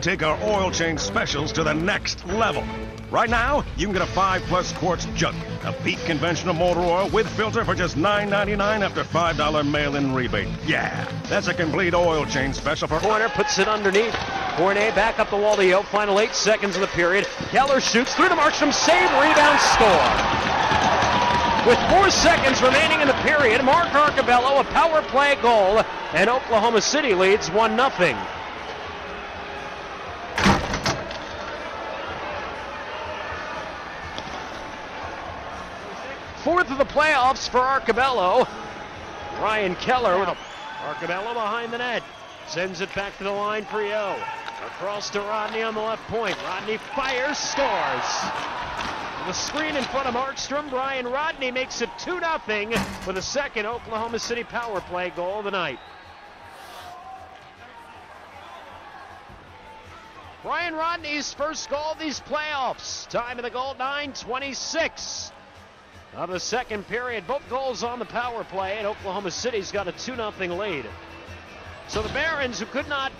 take our oil change specials to the next level. Right now, you can get a 5 plus quarts jug of peak conventional motor oil with filter for just $9.99 after $5 mail-in rebate. Yeah, that's a complete oil change special for... Corner puts it underneath. Cornet back up the wall to Yoke. Final eight seconds of the period. Keller shoots through to Markstrom. Save, rebound, score. With four seconds remaining in the period, Mark Arcobello, a power play goal, and Oklahoma City leads 1 Fourth of the playoffs for Arcobello. Ryan Keller. With Arcobello behind the net. Sends it back to the line for Yo. Across to Rodney on the left point. Rodney fires, scores. The screen in front of Markstrom. Bryan Rodney makes it 2 0 with the second Oklahoma City power play goal of the night. Bryan Rodney's first goal of these playoffs. Time of the goal 9:26 of the second period. Both goals on the power play, and Oklahoma City's got a 2 0 lead. So the Barons, who could not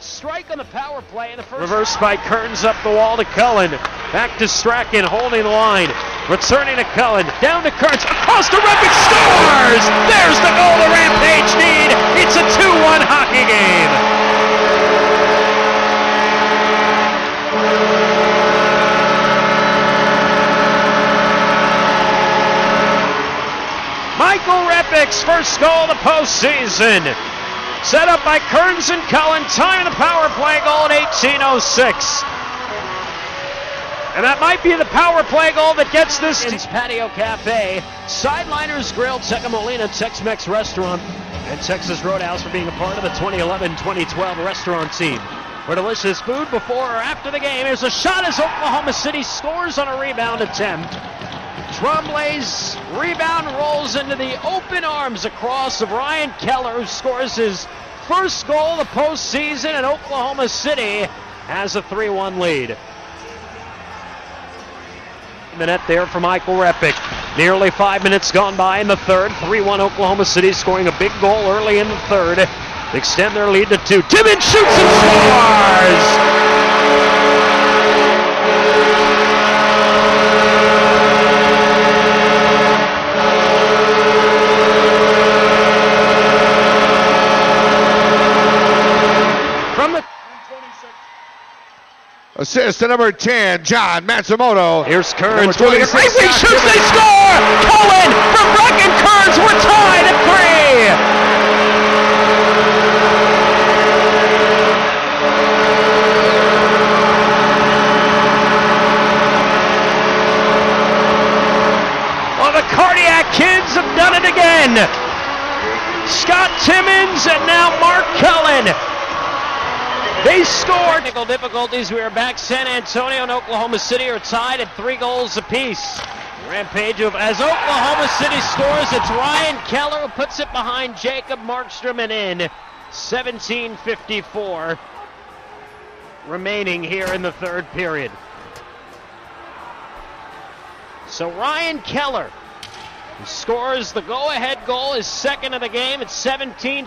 strike on the power play in the first. Reversed by Kearns up the wall to Cullen. Back to Strachan holding the line. Returning to Cullen. Down to Kearns. Across the Repik. Michael Repik's first goal of the postseason. Set up by Kearns and Cullen. Time the power play goal at 1806. And that might be the power play goal that gets this. It's Patio Cafe, Sideliners Grill, Teka Molino, Tex-Mex Restaurant, and Texas Roadhouse for being a part of the 2011-2012 restaurant team. For delicious food before or after the game, here's a shot as Oklahoma City scores on a rebound attempt. Tremblay's rebound rolls into the open arms across of Ryan Keller, who scores his first goal of the postseason, and Oklahoma City has a 3 1 lead. The net there for Michael Repik. Nearly five minutes gone by in the third. 3 1 Oklahoma City scoring a big goal early in the third. Extend their lead to two. Timmins shoots and scores! From the Assist to number 10, Jon Matsumoto. Here's Kearns Number 26, right wing shoots, they score! Cullen from Breck and Kearns, we're tied at three! Well, the Cardiac Kids have done it again! Scott Timmins and now Mark Cullen. They scored. Technical difficulties. We are back. San Antonio and Oklahoma City are tied at three goals apiece. Rampage of as Oklahoma City scores, it's Ryan Keller who puts it behind Jacob Markstrom and in. 17:54 remaining here in the third period. So Ryan Keller scores the go-ahead goal, his second of the game at 17.